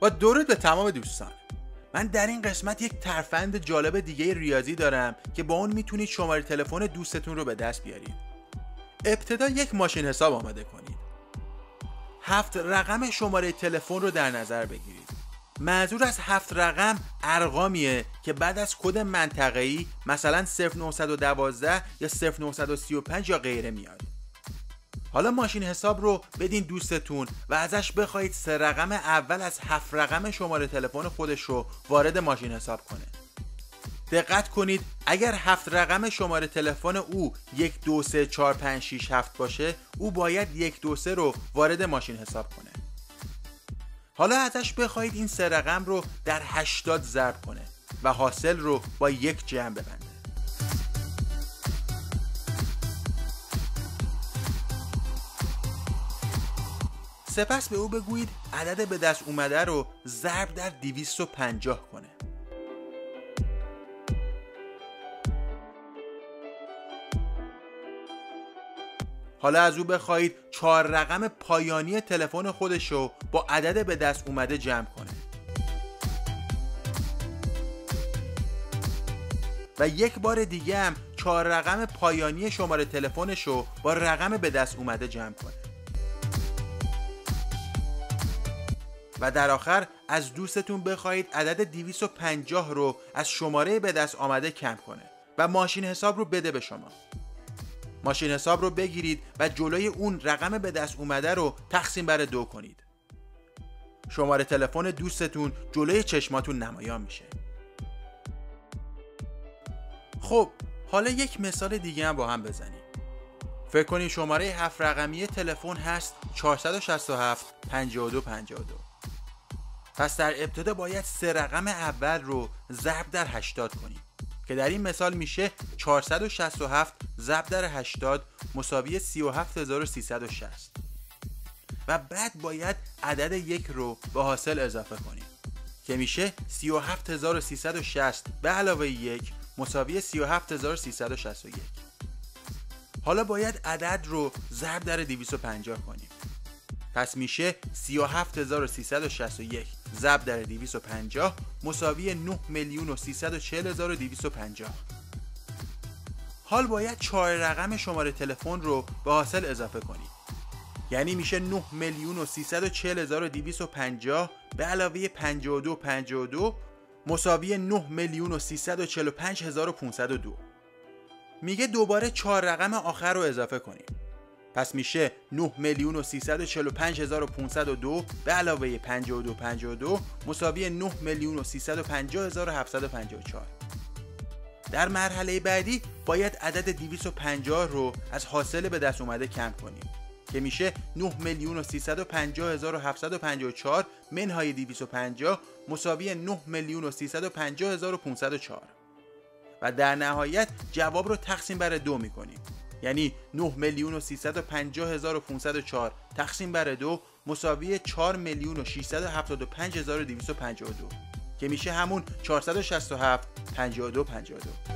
با درود به تمام دوستان. من در این قسمت یک ترفند جالب دیگه ریاضی دارم که با اون می‌تونید شماره تلفن دوستتون رو به دست بیارید. ابتدا یک ماشین حساب آماده کنید. هفت رقم شماره تلفن رو در نظر بگیرید. منظور از هفت رقم ارقامیه که بعد از کد منطقه‌ای مثلا 0912 یا 0935 یا غیره میاد. حالا ماشین حساب رو بدین دوستتون و ازش بخواهید سه رقم اول از هفت رقم شماره تلفن خودش رو وارد ماشین حساب کنه. دقت کنید اگر هفت رقم شماره تلفن او یک دو سه چار پنج شیش هفت باشه او باید یک دو سه رو وارد ماشین حساب کنه. حالا ازش بخواهید این سه رقم رو در 80 ضرب کنه و حاصل رو با یک جمع ببنده سپس به او بگویید عدد به دست اومده رو ضرب در 250 کنه. حالا از او بخواهید چهار رقم پایانی تلفن خودش رو با عدد به دست اومده جمع کنه. و یک بار دیگه هم چهار رقم پایانی شماره تلفنش رو با رقم به دست اومده جمع کنه. و در آخر از دوستتون بخواهید عدد 250 رو از شماره به دست آمده کم کنه و ماشین حساب رو بده به شما. ماشین حساب رو بگیرید و جلوی اون رقم به دست اومده رو تقسیم بر دو کنید. شماره تلفن دوستتون جلوی چشماتون نمایان میشه. خب حالا یک مثال دیگه هم با هم بزنیم. فکر کنید شماره هفت رقمی تلفن هست 467 52 52 پس در ابتدا باید سه رقم اول رو ضرب در 80 کنیم که در این مثال میشه 467 ضرب در 80 مساوی 37360 و بعد باید عدد یک رو به حاصل اضافه کنیم که میشه 37360 به علاوه یک مساوی 37361 حالا باید عدد رو ضرب در 250 کنیم پس میشه 37361 ضرب در 250 مساوی 9 میلیون و 340,250 حال باید چهار رقم شماره تلفن رو به حاصل اضافه کنید یعنی میشه 9 میلیون و 340,250 به علاوه 52 52 مساوی 9 میلیون و 345,502 میگه دوباره چهار رقم آخر رو اضافه کنیم. پس میشه 9 میلیون و 345,502 به علاوه 52 52 مساوی 9 میلیون و 350,754 در مرحله بعدی باید عدد 250 رو از حاصل به دست اومده کم کنیم که میشه 9 میلیون و 350,754 منهای 250 مساوی 9 میلیون و 350,504 و در نهایت جواب رو تقسیم بر دو می‌کنیم. یعنی 9 میلیون و 350,504 تقسیم بر دو مساوی 4 میلیون و 675,252 که میشه همون 467 52 52